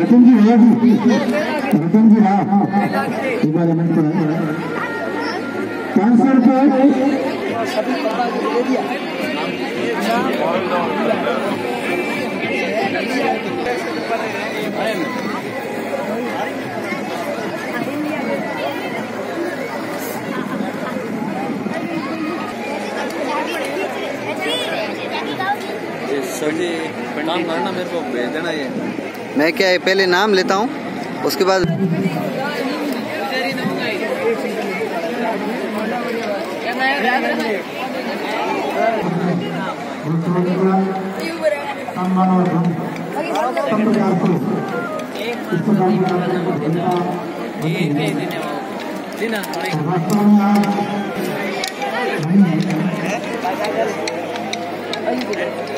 रतन जी भैया जी रतन जी वाह। एक बार अमेंट पर पाँच सौ रुपये ये सभी काम करना मेरे को भेज देना ये। मैं क्या है पहले नाम लेता हूँ उसके बाद सबका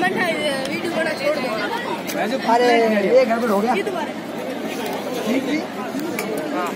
कमेंट है वीडियो बड़ा छोड़ दो। अरे ये गड़बड़ हो गया। ठीक जी। हाँ।